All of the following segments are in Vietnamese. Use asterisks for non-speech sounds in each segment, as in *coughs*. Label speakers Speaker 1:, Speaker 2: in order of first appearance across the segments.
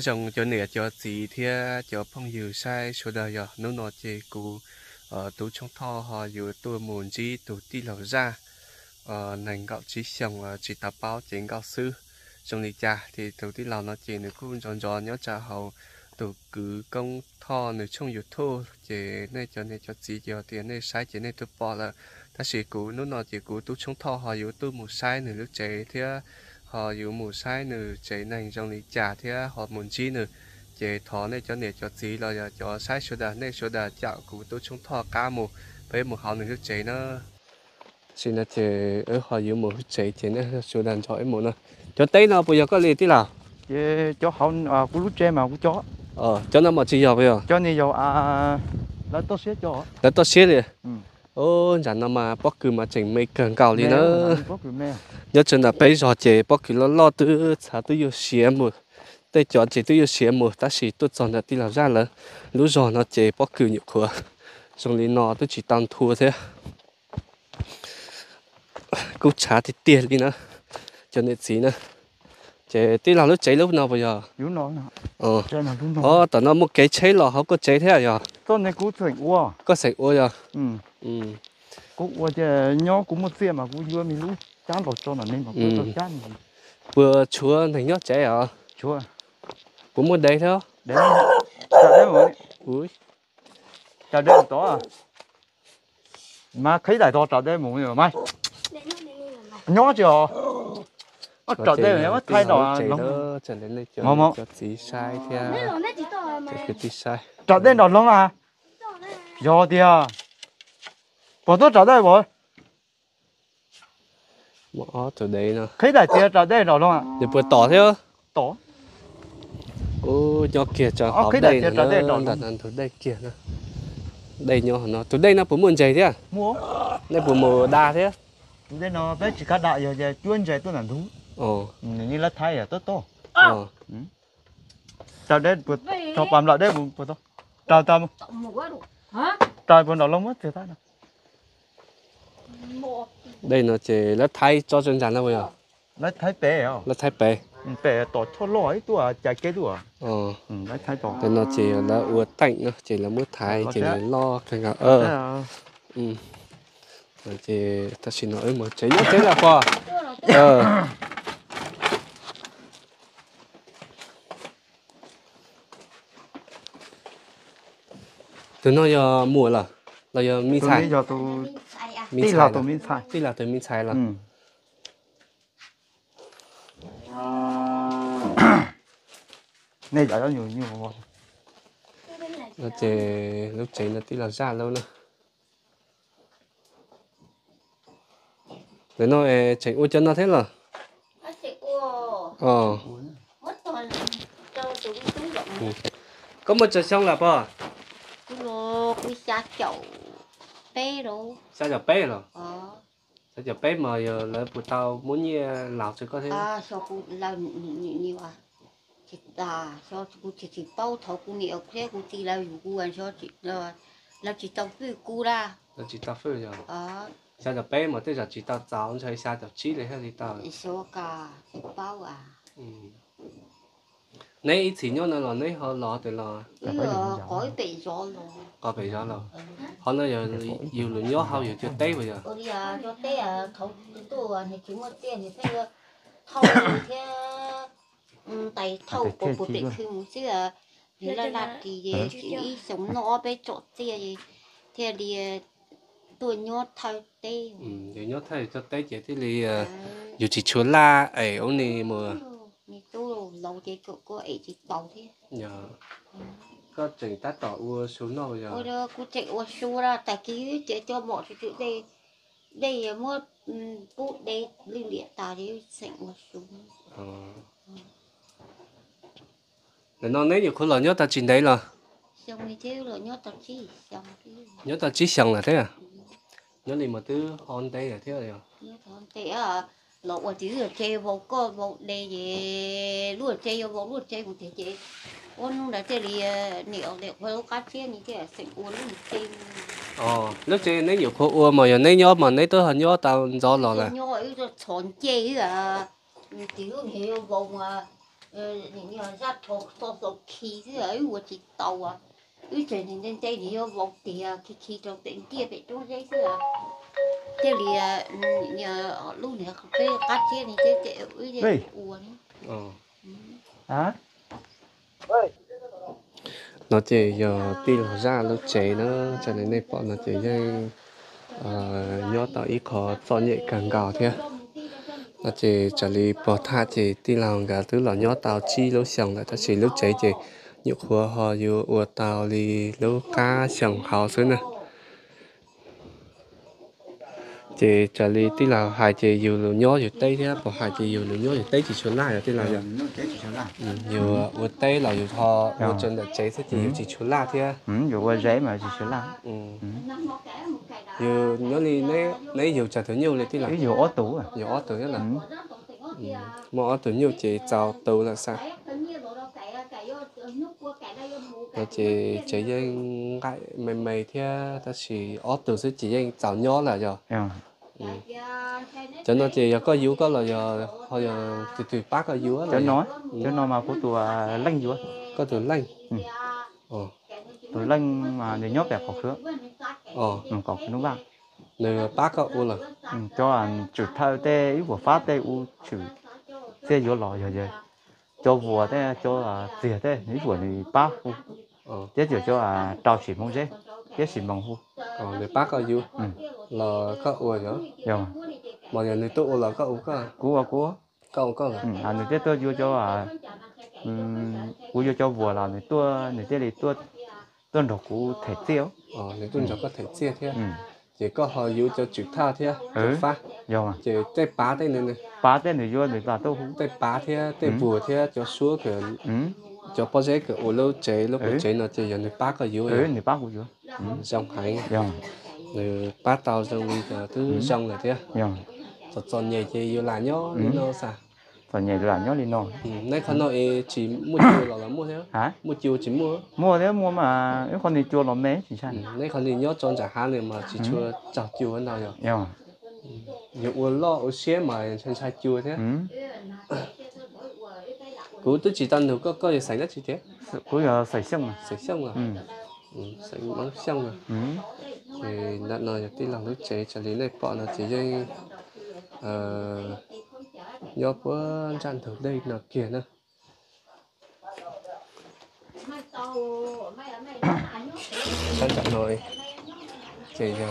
Speaker 1: chồng, cho nè cho gì thì cho phong dư sai số đời giờ nếu nó chỉ cụ ở ờ, tú trong thọ họ dù tôi muốn gì tú đi lầu ra. Ờ nành gạo ờ, chỉ xong chỉ tập báo chỉ gạo sư. Trong lý cha thì tú đi lầu nó chỉ nữa cũng tròn tròn nhớ cha hậu. Tú cứ công thọ nữa trong youtube chỉ nên cho nè cho gì cho tiền nên sai chỉ nên tôi bỏ là ta chỉ cụ nếu nó chỉ cụ tú trong thọ họ dù tôi muốn sai nữa lúc chạy thì họ dù một sai nữa chạy nành trong lý cha thì họ muốn chi nữa chế thọ này cho nè cho gì là cho sai số đà này số đà chạo cụ tôi chúng thọ ca mù với một họ nữa chế nó. Xin là chế ở họ dù một chế chế nó số đà cho em một nó. Cho tây nó bây giờ có gì tí nào?
Speaker 2: Chế cho họ à cú lút chế mà cú chó.
Speaker 1: Ờ cho nó mà chỉ giờ bây giờ.
Speaker 2: Cho nên giờ à lấy tôi xếp cho.
Speaker 1: Lấy tôi xếp đi.
Speaker 2: Ừ
Speaker 1: ô chẳng nó mà bóc cứ mà chỉnh mấy cần cầu đi nữa nhớ chân là bây giờ chế bóc cứ lo lo từ xã tôi yêu xếp một đây chọn chỉ tôi yêu xếp một ta chỉ tôi chọn là đi làm ra là lúc rồi nó chế bóc cứ nhiều khóa xong rồi nó tôi chỉ tăng thua thế. Cú trả thì tiền đi nữa. Cho nên gì nữa. Chế đi làm lúc chế lúc nào bây giờ ờ.
Speaker 2: Chế nào đúng
Speaker 1: ờ tao nó một cái chế lò họ có chế thế à giờ
Speaker 2: tôi này cú thịt quá
Speaker 1: có sạch ôi giờ
Speaker 2: ừ
Speaker 1: ừ.
Speaker 2: Cú quá chế nhỏ cú một xe mà cú vừa mình lúc chán vào cho nó nên mà cú
Speaker 1: Ừ.
Speaker 2: chán
Speaker 1: vừa chúa thành nhớ chế à?
Speaker 2: Chúa
Speaker 1: cũng muốn đấy thôi.
Speaker 2: Để chả đấy mà
Speaker 1: ui.
Speaker 2: Chả đấy to à? Mà thấy đại to chả đấy mà rồi mai nhỏ chưa ở chả đấy mà thay đó
Speaker 1: chế
Speaker 2: nó
Speaker 1: trở nên lấy cho
Speaker 2: Mò
Speaker 1: tí sai
Speaker 3: nó mà.
Speaker 1: cho cái tí sai.
Speaker 2: Chả đấy nó lắm à? Giờ đi à bỏ tôi chả đấy bỏ
Speaker 1: bỏ từ đấy nè
Speaker 2: thấy đại chia chả đấy nó lắm à
Speaker 1: để vừa tỏ theo
Speaker 2: to
Speaker 1: ô cho kia cho
Speaker 2: Ờ,
Speaker 1: họ đây nó
Speaker 2: đây
Speaker 1: đặt ăn đây kia nè đây nhỏ nó. Từ đây nó cũng muốn chạy thế à?
Speaker 2: Mua.
Speaker 1: Đây cũng mùa đa thế à
Speaker 2: đây nó bé chỉ cá đại giờ giờ chuyên chạy tôi làm thú
Speaker 1: ồ
Speaker 2: như là thay à tốt to.
Speaker 1: Ờ.
Speaker 2: Chả đấy bữa cho bám lại đấy bữa bữa to.
Speaker 3: Đủ. Hả?
Speaker 2: chả bữa nào lông mất thì thay nào.
Speaker 1: Đây nó chỉ là thay cho chân chắn đâu bây giờ
Speaker 2: lấy thay bé à
Speaker 1: là thay bè
Speaker 2: bé to cho lỗi chạy cái tôi à?
Speaker 1: Ờ.
Speaker 2: Ừ lấy thay to
Speaker 1: đây nó chỉ là ua tạnh nó chỉ là mua thái
Speaker 2: Ờ,
Speaker 1: chỉ là lo cái
Speaker 2: Thế
Speaker 1: ờ. ừ. Rồi thì ta xin nói một chế nhất thế là qua ờ. Từ nó giờ mùa là là giờ mi
Speaker 2: giờ tôi
Speaker 1: Xài
Speaker 2: là
Speaker 1: là
Speaker 2: tôi mình sai
Speaker 1: tí là từ mi xài là
Speaker 2: ừ. *coughs* Này giờ nhiều nhiều mà
Speaker 1: nó chỉ lúc chế nó tí là ra lâu nữa để nó chạy ô chân nó thế là ờ.
Speaker 3: Cho.
Speaker 1: Ừ. có một trận xong là bao
Speaker 3: Cái lô cái xa đâu.
Speaker 1: sao rồi
Speaker 3: Ờ.
Speaker 1: sao giờ bé mà giờ lại bữa tao muốn như lão sẽ có thế
Speaker 3: À, sao cô làm nhiều nhiều à? Chị à, sao cô chỉ chỉ bao thầu cô nhiều thế cô chỉ อยู่ cô ăn sao chị là làm chỉ tao với cô ra.
Speaker 1: là chỉ tao phơi giờ
Speaker 3: Ờ,
Speaker 1: sao giờ bé mà tới giờ chỉ tao giáo chơi sao giờ chỉ để hay gì tao
Speaker 3: số cả bao à.
Speaker 1: ừ nãy chỉ nhớ nó là nãy họ lọ từ lọ
Speaker 3: cõi bị gió rồi.
Speaker 1: có bị đó rồi họ nói giờ nhiều lượng nhớ hao giờ chưa tới bây giờ
Speaker 3: Ôi đi à, cho té à, thấu tôi à, thì chúng một tiền thì thấy thâu thế ừ, tay thâu của bộ tịch khi một xíu à thì là là thì gì chỉ sống nó bé chọt xe gì thì à, tôi nhớ thay tê
Speaker 1: ừ nhớ thấy cho tới giờ thì lì dù chỉ chúa la ấy ông này mà
Speaker 3: lâu chế cậu cô ấy chỉ bảo thế.
Speaker 1: Nhờ có chừng ta tỏ ua xuống nào giờ
Speaker 3: ôi đó cô chạy ô số ra tại cái chế cho mọi thứ đây. Đây mua bút đây liên liệt ta đi sành ô số.
Speaker 1: Ờ. Để nó nếu như khối là nhớ ta trình đấy là.
Speaker 3: Xong thì thế rồi nhớ tập chi xong
Speaker 1: nhớ ta chỉ xong là thế à? Nhớ liền mà thứ on đây là thế rồi
Speaker 3: nhớ thằng thế à lọ ở tí rồi chơi vào co vào đây về luôn chơi vào luôn chơi một thế chơi ôn đã chơi thì nhiều để vào cá chia như thế sành uốn luôn chơi
Speaker 1: ờ lúc chơi nếu nhiều khối ua mà giờ nếu nhớ mà nếu tôi hình nhớ tao do lò là
Speaker 3: nhớ ấy rồi chọn chơi à tí rồi hiểu vào mà 你要让头头头气是哎我知道啊，以前人家在你要往地啊，气气中顶地被中 这是啊。这里啊，嗯，你lúc này không cái cắt chia này cái cái uy
Speaker 2: Ê.
Speaker 3: uốn.
Speaker 1: ờ
Speaker 2: hả
Speaker 1: nó chỉ giờ đi là ra lúc chế nó cho nên này bọn nó chỉ như nhớ tao ít khó cho nhẹ càng gạo thế nó chỉ trả lý bỏ tha chỉ đi làm cả thứ là nhớ tao chi lúc xong lại ta chỉ lúc chế chỉ nhiều khóa họ yêu ủa tao đi lúc cá xong hào xứ nè chỉ trả lý đi là hai chỉ yêu lúc nhớ yêu tây thế bỏ hai chỉ yêu lúc nhớ yêu tây chỉ xuống lại rồi đi là giờ
Speaker 2: chỉ cho là
Speaker 1: Ừ, ở tây là thọ
Speaker 2: Dạ.
Speaker 1: nhiều chân là chế sẽ chỉ nhiều chỉ chú la thế
Speaker 2: ừ dù qua giấy mà chỉ cho là
Speaker 1: ừ. nhiều nhớ đi lấy lấy nhiều trả thứ nhiều lên tí là
Speaker 2: dù ó tủ à.
Speaker 1: Nhiều ót từ nhất là.
Speaker 2: Ừ.
Speaker 1: Ừ. mà ót từ nhiều chỉ chào từ là sao? Nó chỉ chỉ dân cái mày mày thế ta chỉ ót từ sẽ chỉ dân chào nhỏ là giờ.
Speaker 2: Ừ
Speaker 1: ừ. Cho nó chỉ có yếu có là giờ hồi giờ từ từ bác có yếu là
Speaker 2: cho
Speaker 1: giờ.
Speaker 2: nói cho nó mà của tụi lanh dù
Speaker 1: có từ lanh.
Speaker 2: Ừ.
Speaker 1: ờ
Speaker 2: tụi lanh mà để nhót đẹp có khứa
Speaker 1: ờ
Speaker 2: ừ có cái nó vàng
Speaker 1: nơi bác có u là.
Speaker 2: Ừ cho anh chủ thao tê ý của phát tê u chủ tê vô lò rồi rồi cho vừa tê cho à tìa tê ý của này bác u.
Speaker 1: Ờ
Speaker 2: thế giờ cho à trao chỉ mong dễ thế chỉ mong hu
Speaker 1: ờ nơi bác có yếu
Speaker 2: ừ
Speaker 1: là có u rồi
Speaker 2: rồi
Speaker 1: mà giờ này tôi là có u có
Speaker 2: cú à cú
Speaker 1: có u có là
Speaker 2: ừ à tết tôi vô cho à. Um cú vô cho vừa là người tôi người tết thì tôi tôi đọc cú thể tiêu
Speaker 1: ờ nếu tôi cho có thể chia thế
Speaker 2: ừ.
Speaker 1: Chỉ có họ yếu cho chữ thao thế
Speaker 2: Ừ.
Speaker 1: chữ phá
Speaker 2: rồi mà
Speaker 1: chỉ tay bá tay này này.
Speaker 2: Ba tết người vô người ta tôi hu
Speaker 1: tay bá thế tay
Speaker 2: Ừ.
Speaker 1: bùa thế cho xuống cái
Speaker 2: ừ.
Speaker 1: cho bao giờ cái u lâu chế. Lúc
Speaker 2: Ừ.
Speaker 1: chế nó chỉ giờ người bá có yếu
Speaker 2: ừ người bác của vô
Speaker 1: dòng hải
Speaker 2: rồi
Speaker 1: bá tàu dòng bây giờ thứ dòng là thế
Speaker 2: rồi
Speaker 1: cho cho nhẹ chỉ yếu là nhó
Speaker 2: Ừ.
Speaker 1: nó sao
Speaker 2: phần nhảy là nhớ đi nó
Speaker 1: ừ. nay khả năng chỉ mua chiều là là mua thế
Speaker 2: hả?
Speaker 1: Mua chiều chỉ mua
Speaker 2: mua đấy mua mà nếu con đi chua nó mé chỉ sao
Speaker 1: ừ. nay khả năng nhớ chọn trả hàng này mà chỉ
Speaker 2: Ừ.
Speaker 1: chưa chọn chiều hơn nào rồi
Speaker 2: rồi
Speaker 1: nhiều u lo u xe mà chân sai chiều thế *coughs* cú tôi chỉ tao nấu có có gì xảy ra chỉ thế?
Speaker 2: Cú giờ sấy xong mà.
Speaker 1: Sấy xong à?
Speaker 2: Ừ.
Speaker 1: Sấy mắm xong à?
Speaker 2: Ừ
Speaker 1: thì nạn nói tí lòng nước chế cho lý này bọn nó chỉ dây ờ nhớ bữa chăn thử đây là kia nữa. Chăn chặn rồi. Chỉ giờ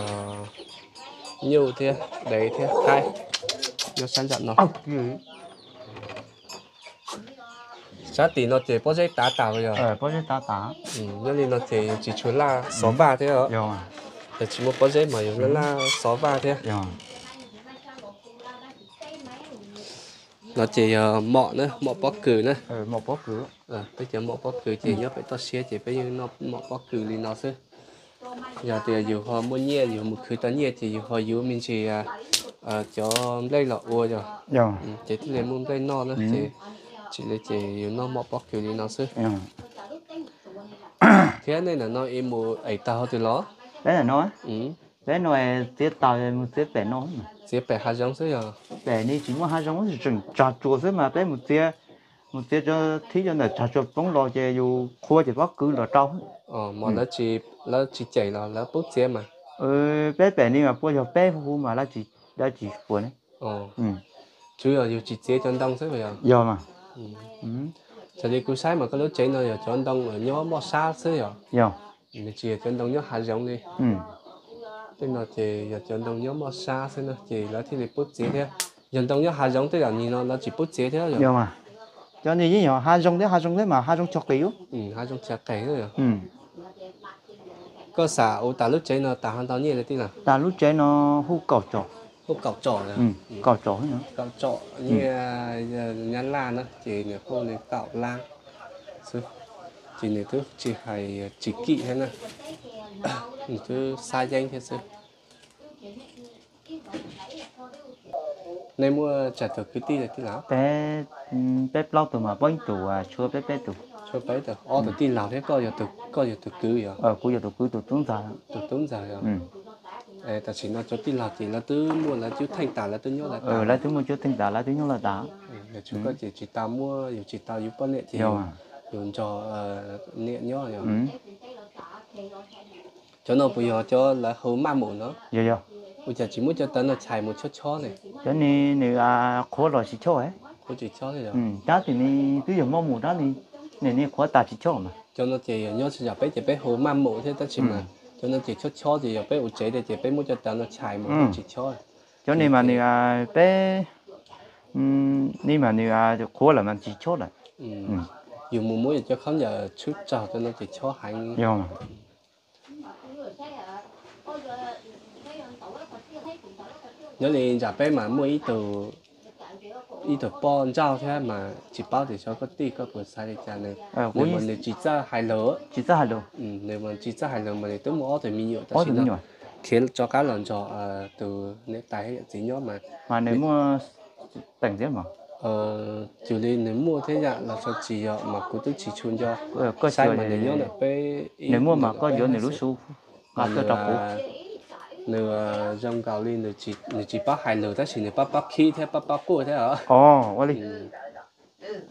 Speaker 1: nhiều thế đấy thế khai nhớ chăn chặn nó. Sát tí nó chỉ bao giây tá tàu rồi
Speaker 2: ờ bao nhiêu ta tá
Speaker 1: ừ nhớ đi nó chỉ chỉ chuối là sáu ba thế hả
Speaker 2: rồi
Speaker 1: thì chỉ một bao giây mà dùng là sáu ba thế
Speaker 2: rồi
Speaker 1: nó chỉ uh, mọ nữa mọ bó cử nữa.
Speaker 2: Ờ một bó cửa
Speaker 1: ờ bây giờ mọ bó cử chỉ nhớ phải to xe chỉ bây giờ nó mọ bó cử thì nó sẽ giờ thì dù họ mua nhẹ dù một khứ tấn nhẹ thì dù họ dù mình chỉ à cho lấy lọ ua rồi.
Speaker 2: Rồi
Speaker 1: ừ, chỉ thì lấy muốn lấy no nữa
Speaker 2: Ừ.
Speaker 1: chỉ chỉ lấy chỉ dù nó mọ bó cử thì nó sẽ thế nên là nó em mua ấy tao từ đó
Speaker 2: là nó
Speaker 1: ừ.
Speaker 2: Đấy nó là tiết tàu một tiết bể nó
Speaker 1: chỉ phải hai giống thôi à?
Speaker 2: Bể này chỉ có hai giống chừng chặt chuột thôi mà. Đấy một tiết một tiết cho thí cho là chặt chuột bóng lò chè dù khua chỉ bắt cứ là trâu.
Speaker 1: Ờ mà nó chỉ nó chỉ chạy là nó bút chế mà.
Speaker 2: Ờ bé bể này mà bữa giờ bé phu mà là chỉ là chỉ phun đấy
Speaker 1: ờ.
Speaker 2: Ừ.
Speaker 1: Chủ yếu là chỉ chế chân đông thôi bây giờ
Speaker 2: giờ mà.
Speaker 1: Ừ.
Speaker 2: ừ.
Speaker 1: Cho nên cứ sai mà cái lúc chế nó giờ chân đông ở nhỏ mò xa thôi giờ
Speaker 2: giờ
Speaker 1: mình chỉ chân đông nhỏ hai giống đi.
Speaker 2: Ừ.
Speaker 1: Thế nó chỉ chân đông nhỏ mò xa thôi nó chỉ là thì bút chế thế. Chân đông nhỏ hai giống tức là nhìn nó nó chỉ bút chế thế rồi
Speaker 2: giờ mà. Cho nên như nhỏ hai giống đấy hai giống đấy mà hai giống chọc yếu
Speaker 1: ừ hai giống cày thôi rồi
Speaker 2: ừ.
Speaker 1: Có xả ô ta lúc chế nó ta hoàn toàn như là tí là
Speaker 2: ta lúc chế nó hút cầu trọ
Speaker 1: không cọc trỏ nữa
Speaker 2: ừ cầu trọ nữa
Speaker 1: cọc trỏ như nhắn lan đó chỉ nếu không nên cạo lan. sư chỉ nếu thứ chỉ hay chỉ kỵ thế này thứ sai danh thế sư nên mua trả thử cái tí là tí nào
Speaker 2: bé ừ, bé lâu từ mà bánh tủ à chua bé bé tủ.
Speaker 1: Cho bé từ ô từ tí nào thế coi giờ từ coi giờ từ cứ giờ
Speaker 2: ờ cú giờ tủ cứ tủ tuấn già.
Speaker 1: Từ tốn giờ
Speaker 2: ừ.
Speaker 1: Ê ta chỉ nói cho tí nào chỉ là tư mua là chú thanh tả là tư nhớ là
Speaker 2: ờ lấy thứ mua chút tinh tả lấy thứ nhau là tả.
Speaker 1: Ừ. chúng có chỉ chỉ tao mua chỉ tao giúp bớt nè thì
Speaker 2: à
Speaker 1: dùng cho nè nhớ nhở
Speaker 2: ừ.
Speaker 1: Cho nó bây giờ cho là hầu ma mù nó.
Speaker 2: Yêu yêu
Speaker 1: bây giờ chỉ muốn cho tao nó xài một chút chó này.
Speaker 2: Cho nên nếu à khó rồi chỉ cho ấy.
Speaker 1: Có chỉ chó thôi rồi.
Speaker 2: Ừ đó thì ni ví dụ mong muốn đó ni nên ni khó ta chỉ cho mà.
Speaker 1: Cho nó chỉ nhớ chỉ giờ bé chỉ bé hầu ma mù thế ta chỉ mà. Cho nó chỉ chút chó thì giờ bé ủ chế thì chỉ bé muốn cho tao nó xài một
Speaker 2: Ừ.
Speaker 1: chỉ chó.
Speaker 2: Cho nên mà nếu à bé um nếu mà nếu à khó là mình chỉ cho là
Speaker 1: ừ dùng một mũi cho không giờ chút trò cho nó chỉ chó hành
Speaker 2: yêu mà
Speaker 1: nhớ thì giờ bé mà mua ít từ ít từ bon rau thế mà chỉ bao để cho có tí có bữa sai trả này nếu mà nếu chỉ ra hai lỡ
Speaker 2: chỉ ra luôn
Speaker 1: ừ, nếu mà chỉ ra hai lỡ mà để tôi mua thì mình nhiều ta xin nó khiến cho cá lần cho ờ, từ nếu tài hay gì nhớ mà.
Speaker 2: Mà nếu mua tỉnh thế mà
Speaker 1: ờ chủ lên nếu mua thế dạng là cho chỉ ờ, mà cứ tức chỉ chun cho.
Speaker 2: Có có
Speaker 1: sai mà nhớ là bé
Speaker 2: nếu mua mà có giữa nếu lúc su mà tôi
Speaker 1: nếu
Speaker 2: đọc cũ.
Speaker 1: nếu ờ, trong lên nếu chỉ nếu chỉ bắt hai lỡ ta chỉ nếu bắt bắt khi thế bắt bắt cua thế hả?
Speaker 2: Ồ đi.
Speaker 1: Ừ.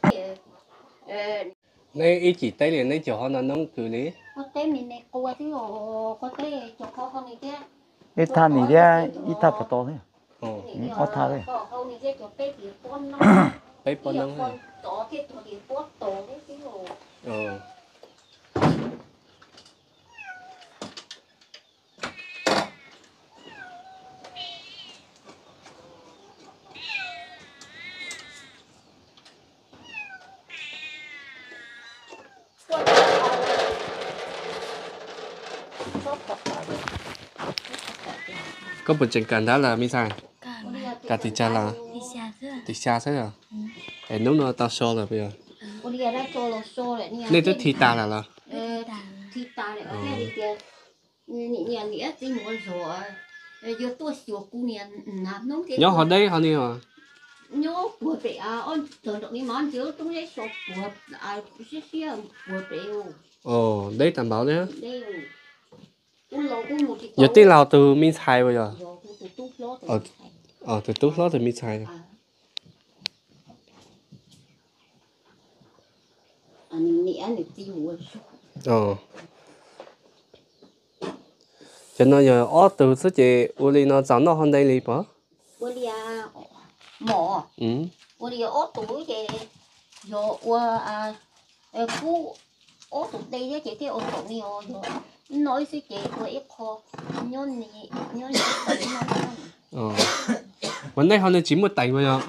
Speaker 1: này ít chỉ tay liền này chỗ họ nó nông cử lý.
Speaker 3: Có té mình này cua chứ có té cho khó không này chứ
Speaker 2: ít than thì ra ít than phải to thế
Speaker 1: ờ
Speaker 2: có tha đấy.
Speaker 3: có không này chứ cho bé thì con nó
Speaker 1: bé bao
Speaker 3: Bây giờ
Speaker 1: nông
Speaker 3: con
Speaker 1: này
Speaker 3: tổ cái tổ thì bốt tổ đấy chứ rồi
Speaker 1: ờ có một chuyện cần đó là mi sai cả thì cha là thì xa thế rồi để nếu nó tao so là bây giờ?
Speaker 3: Là xô
Speaker 1: nên tôi thì ta là là
Speaker 3: thì ta ở cái đi kia nhị nghĩa tí mua rồi giờ tôi sửa cú nè làm nông thế
Speaker 1: nhớ họ đây họ đi mà
Speaker 3: nhớ của bé à ôn tưởng được đi món chứ tôi lấy số của à xí xí của bé
Speaker 1: ồ đây đảm bảo đấy
Speaker 3: cái
Speaker 1: giờ tí nào từ mi sai bây giờ.
Speaker 3: Rồi
Speaker 1: Ờ. từ tốt đó từ mi sai
Speaker 3: anh anh tí mua
Speaker 1: ờ. Cho nó giờ ở từ số chị u li nó chẳng nó hơn đây li bỏ
Speaker 3: Ủa đi à mỏ.
Speaker 1: Ừ.
Speaker 3: Ủa đi ốp tuổi thì rồi ủa à ờ, cú ốp tuổi đây chứ chị cái ốp tuổi này rồi. Nói với chị của ít nhớ nhị tuổi nó
Speaker 1: ờ vấn đề họ nên chỉ một tành bây giờ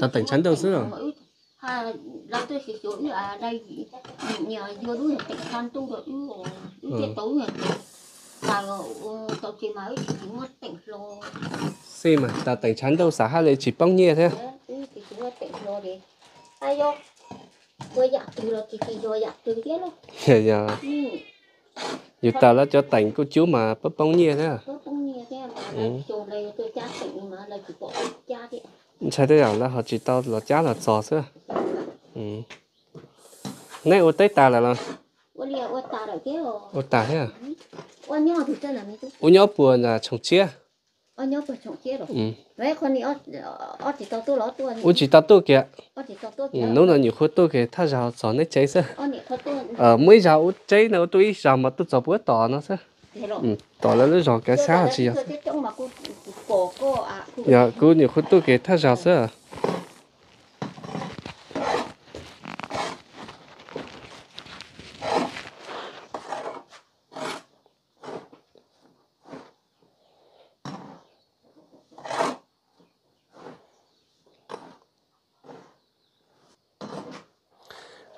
Speaker 1: Ta tỉnh chắn đâu xứ à?
Speaker 3: ha là tôi sử dụng là đây nhờ vô là tỉnh khăn tu được ư ư cái tối này là tôi chỉ mới chỉ mất tỉnh rồi
Speaker 1: xem mà ta tỉnh chắn đâu xả hai lấy chỉ bông nhẹ thế.
Speaker 3: Thì chúng ta tỉnh rồi đi ai vô? Tôi dạ từ là thì thì rồi dạ từ thế luôn.
Speaker 1: Giờ *laughs* giờ
Speaker 3: ừ
Speaker 1: giờ ta là cho tỉnh cô chú mà bắp bông nhẹ thế à?
Speaker 3: Nghe thế cha mà là cha
Speaker 1: họ chỉ tao là giá là giò thế ừ. Này ô tết ta là là ô ta thế à?
Speaker 3: Ôi nhau thì tên là mấy thứ
Speaker 1: ô nhớ buồn là trồng chia
Speaker 3: ôi nhau phải chồng kia rồi.
Speaker 1: Ừ.
Speaker 3: Vậy con đi ôi ôi chỉ tao tôi lót tôi
Speaker 1: ô chỉ tao tôi kìa.
Speaker 3: Ôi chỉ tao tôi
Speaker 1: ừ
Speaker 3: kia
Speaker 1: nếu là nhiều khối tôi kìa ta rào giò nó cháy sao
Speaker 3: tôi
Speaker 1: ờ mấy rào cháy nữa tôi rào mà tôi rào bữa tỏ nó sao ừ tỏ là nó rào cái
Speaker 3: mà cô cổ cô à
Speaker 1: dạ cứ nhiều khối tôi kìa ta rào sao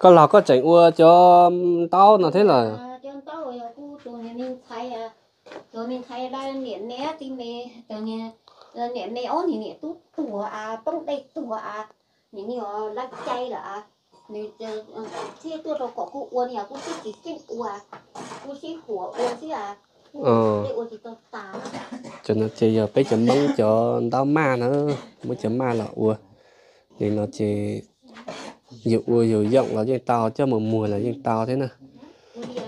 Speaker 1: có lò có chỉnh ua cho tao nó thế là
Speaker 3: À, cho tao rồi cô tụi mình thay à tụi mình thay ra niệm né thì mẹ tụi nhà niệm mẹ ôn thì niệm tút tủa à tông đây tủa à niệm nhiều lắc chay là à. Nên khi tôi đâu có cô uốn nhà cô chỉ chỉ trên uốn cô chỉ của uốn chứ à.
Speaker 1: Ờ. cho nó chỉ giờ bé chấm bông cho tao ma nữa mới chấm ma là ua. Thì nó chỉ ua nhiều giọng là những tao cho một mùa là những tao thế nè.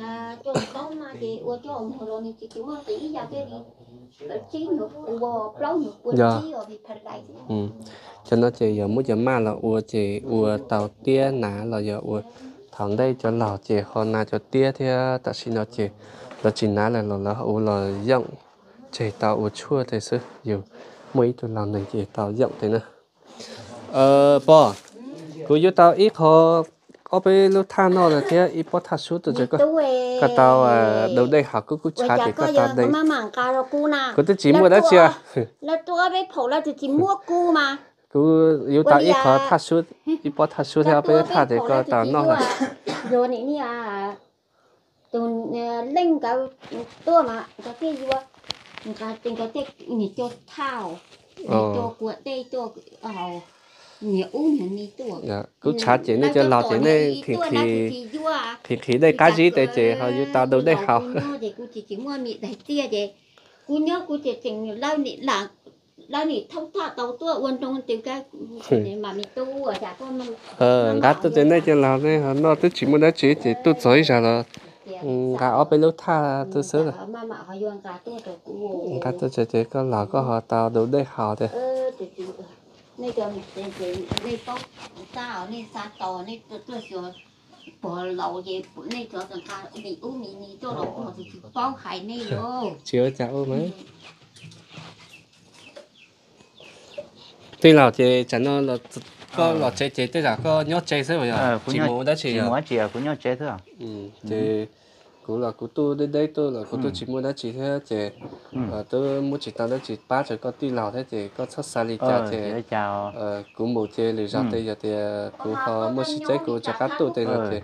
Speaker 3: À
Speaker 1: Dạ.
Speaker 3: lại
Speaker 1: ừ. Cho nó chỉ giờ mỗi giờ mà là ua chỉ ua tàu tia nã là giờ ua thằng đây cho lò chỉ họ nã cho tia thì ta xin nó chỉ là chỉ nã là là là ua là rộng chỉ tàu ua chua thì sư nhiều mấy tụi làm này chỉ tàu rộng thế nữa ờ bò cứ yêu tàu ít họ có bên lúc than nó là thế ít bớt thắt suốt rồi có cái tàu à đầu đây họ cứ cứ
Speaker 3: chả
Speaker 1: thì cái tàu đây. cứ tôi chỉ mua đó chưa?
Speaker 3: là tôi bé phổ là chỉ mua cu mà.
Speaker 1: Cứ yêu tàu ít họ thắt suốt ít bớt thắt suốt theo bên thắt thì có tàu nó là
Speaker 3: rồi này nè à tôi lên cả tôi mà cái cái gì cái tình cái cái nhỉ cho thao nhỉ cho của đây cho ờ
Speaker 1: dạ cứ trả chỉ nên cho lò chỉ nên thì thì thì thì đây cái gì để chị họ yêu tàu đầu đây họ
Speaker 3: thì cô chỉ chỉ mua mì đại tia vậy cô nhớ cô chỉ chỉnh lao nị là lao nị thông thả tàu tua uốn trong tiêu cái mà mì tu ở chả con mình
Speaker 1: ờ gà tôi đến đây cho lò họ nó tôi chỉ muốn nói chỉ chỉ tôi dối ra là gà ở bên lúc tha tôi sớ rồi.
Speaker 3: cả
Speaker 1: tôi chỉ chỉ có lò có họ tàu đầu đây họ thôi
Speaker 3: ơ thì thì này cái này cái này sa tàu tôi tôi sửa bỏ lẩu gì này cho thằng ta bị u mì mì cho lẩu bỏ thì bao hải
Speaker 1: chưa cháu mấy tuy là chị chẳng nó là có là chế chế tức là có nhót chế thế bây
Speaker 2: giờ,
Speaker 1: chỉ muốn đó chỉ
Speaker 2: chỉ muốn chỉ của nhau chế thôi à
Speaker 1: ừ thì cũng là cũng tôi đến đây tôi là cũng tôi
Speaker 2: Ừ.
Speaker 1: chỉ muốn đó chỉ thế chị
Speaker 2: Ừ.
Speaker 1: ờ tôi muốn chỉ tao đó chỉ ba chỉ có tuy là thế chị có xuất xa đi chả
Speaker 2: ờ
Speaker 1: chị
Speaker 2: chào.
Speaker 1: Ờ cũng một chế lì ra đây giờ thì cũng họ mua sĩ chế cũng cho cá đây là
Speaker 2: Ờ.
Speaker 1: chị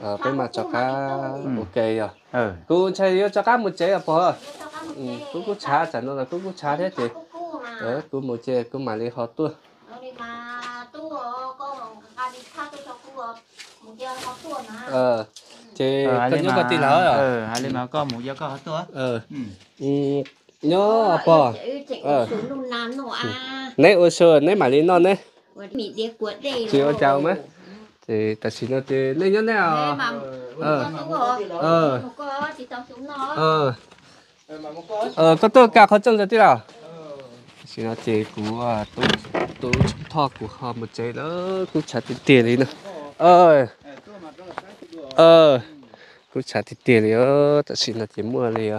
Speaker 1: ờ bên mà cho cá
Speaker 2: Ừ.
Speaker 1: ok à.
Speaker 2: Ờ
Speaker 1: cũng chơi yêu cho cá một chế à bò ừ cũng cũng trả chẳng nó là cũng cũng trả thế chị ờ cũng một chế cũng mà đi họ tua ờ chị
Speaker 2: ờ
Speaker 1: có
Speaker 2: ali
Speaker 1: nhớ có tí lỡ à
Speaker 2: ờ ali mà có một giờ có hết tôi
Speaker 1: ờ.
Speaker 2: Ừ.
Speaker 1: Ừ. Nhớ à bò.
Speaker 3: ờ.
Speaker 1: nãy ở sơ nãy mà đi non đấy Chị chào mấy? thì ta xin nó thì lên nhớ nào. Ờ. Ờ.
Speaker 3: Thì xuống nó
Speaker 1: ờ. Ờ có tôi cả khó chân rồi tí nào? Xin nó của à, tôi tôi chúng thọ của họ một chế đó cũng trả tiền tiền đi nữa. Ờ ờ. Cũng trả tiền tiền đi ơ ta xin là chỉ mua đi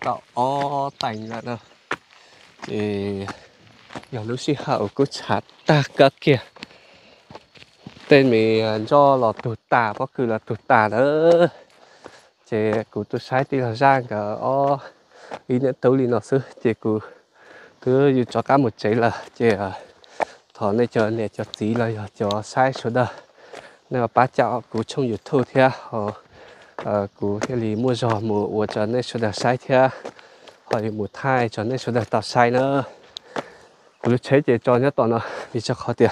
Speaker 1: tạo ờ, o tành là đâu. Thì giờ lúc xí hậu cũng trả ta cả kia. Tên mình cho ờ, là tụt tà có cứ là tụt tà đó. Chị cụ tôi sai thì là giang cả o. Ý nhận tấu lý nó sư chị cụ cứ dù cho cả một chế là chị ờ, thỏ này chờ này cho tí là cho sai số đó nên là ba cháu cụ trong youtube thế họ ờ cụ theo lý mua giò mua uống cho nên số đó sai thế à? họ thì mua thai cho nên số đó tạo sai nữa. Cụ chế chế cho nhất toàn nó vì cho khó tiền.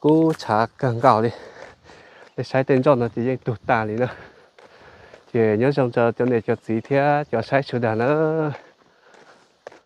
Speaker 1: Cũng trả càng gạo đi. Để sai tên cho nó chỉ riêng tụt tà đi nữa. Thì nhớ trong cho cho này cho gì thế cho sai số đàn nữa.